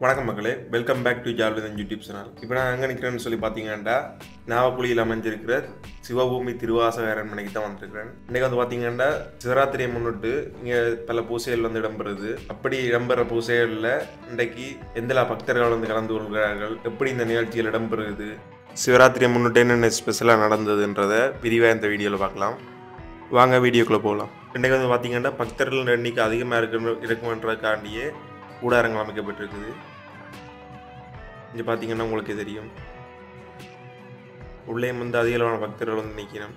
வணக்கம் மக்களே. Welcome back to ஜால்விதன் யூடியூப் சேனல் இப்போ நான் எங்கே நிற்கிறேன்னு சொல்லி பார்த்தீங்கன்னா நாவப்புலியில் அமைஞ்சிருக்கிற சிவபூமி திருவாச அரண்மனைக்கு தான் வந்திருக்கிறேன். இன்றைக்கி வந்து பார்த்தீங்கன்னா சிவராத்திரியை முன்னிட்டு இங்கே பல பூசைகள் வந்து இடம்பெறுது. அப்படி இடம்பெற பூசைகளில் இன்றைக்கு எந்தெல்லா பக்தர்கள் வந்து கலந்து கொள்கிறார்கள்? எப்படி இந்த நிகழ்ச்சிகள் இடம்பெறுது? சிவராத்திரியை முன்னிட்டு என்னென்ன ஸ்பெஷலாக நடந்ததுன்றதை விரிவாக இந்த வீடியோவில் பார்க்கலாம். வாங்க வீடியோக்குள்ளே போகலாம் இன்றைக்கு வந்து பார்த்தீங்கன்னா பக்தர்கள் எண்ணிக்கை அதிகமாக இருக்கணும் இருக்குமன்றதுக்காண்டியே கூடாரங்கள் அமைக்கப்பட்டிருக்குது. இங்கே பார்த்தீங்கன்னா உங்களுக்கு தெரியும். உள்ளே வந்து அதிக அளவான பக்தர்கள் வந்து நிற்கிறோம்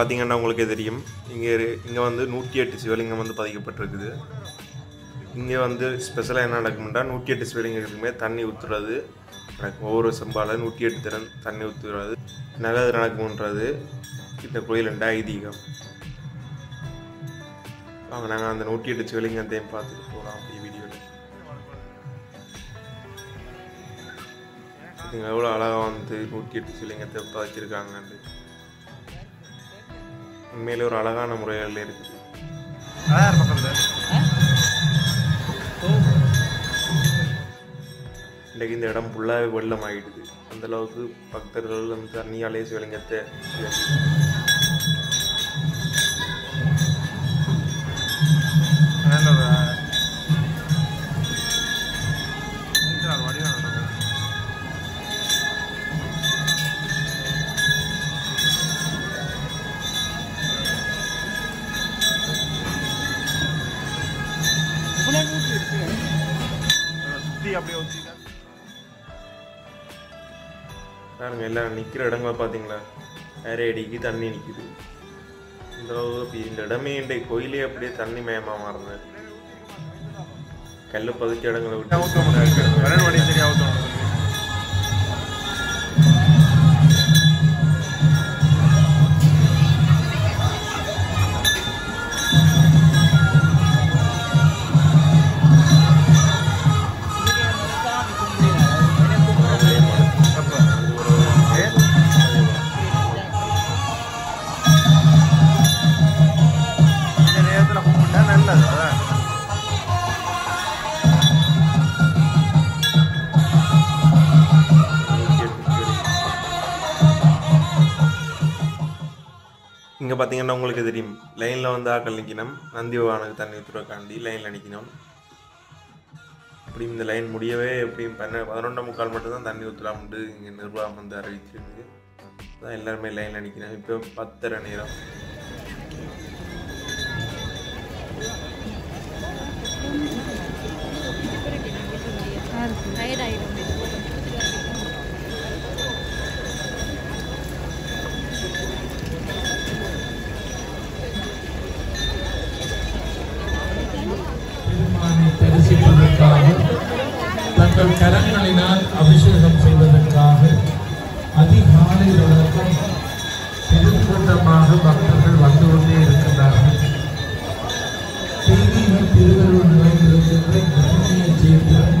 பார்த்தீங்கன்னா உங்களுக்கே தெரியும். இங்கே இங்கே வந்து நூற்றி எட்டு சிவலிங்கம் வந்து பதிக்கப்பட்டிருக்குது. இங்கே வந்து ஸ்பெஷலாக என்ன நடக்கும்னா நூற்றி எட்டு சிவலிங்கத்துக்குமே தண்ணி ஊற்றுறது நடக்கும். ஒவ்வொரு செம்பால நூற்றி எட்டு திறன் தண்ணி ஊற்றுறது நல்லது நடக்கும்ன்றது இந்த கோயில் ஐதீகம். வாங்க நாங்கள் அந்த நூற்றி எட்டு சிவலிங்கத்தையும் பார்த்துட்டு போகலாம் அப்படி வீடியோவில் நீங்கள் எவ்வளோ அழகாக வந்து நூற்றி எட்டு சிவலிங்கத்தை பதிச்சிருக்காங்கன்ட்டு. உண்மையிலே ஒரு அழகான முறைகளில் இருக்குது இன்றைக்கு இந்த இடம் ஃபுல்லாகவே வெள்ளம் ஆகிடுது அந்த அளவுக்கு பக்தர்கள் அந்த தண்ணியாலே சிவலிங்கத்தை பாருங்க எல்லாம் நிற்கிற இடங்களை பார்த்தீங்களா வேற அடிக்கு தண்ணி நிற்குது இந்த அளவு அப்படி இந்த இடமே இந்த கோயிலே அப்படியே தண்ணி மயமா மாறுது. கல்லு பதிச்ச இடங்களை விட்டு இங்கே பார்த்தீங்கன்னா உங்களுக்கு தெரியும். லைனில் வந்து ஆக்கள் நிற்கணும் நந்தி பகவானுக்கு தண்ணி ஊற்றுறக்காண்டி லைனில் நிற்கணும் அப்படி இந்த லைன் முடியவே எப்படியும் பன்ன பதினொன்றாம் முக்கால் மட்டும்தான் தண்ணி ஊற்றலாம்ட்டு இங்கே நிர்வாகம் வந்து அறிவிச்சிருக்கு. அதான் எல்லாருமே லைனில் நிற்கணும் இப்போ பத்தரை நேரம். தங்கள் கரங்களினால் அபிஷேகம் செய்வதற்காக அதிகாலை வழக்கம் பெருங்கூட்டமாக பக்தர்கள் வந்து கொண்டே இருக்கிறார்கள் தெய்வீக திருவருள் நிறைந்திருக்கின்ற இந்த புண்ணிய சேத்திரம்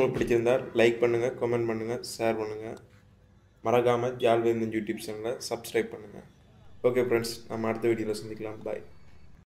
உங்களுக்கு பிடிச்சிருந்தால் லைக் பண்ணுங்கள் கமெண்ட் பண்ணுங்கள் ஷேர் பண்ணுங்கள் மறக்காமல் ஜால்வேந்தன் யூடியூப் சேனலை சப்ஸ்கிரைப் பண்ணுங்கள் ஓகே ஃப்ரெண்ட்ஸ் நம்ம அடுத்த வீடியோவில் சந்திக்கலாம். பாய்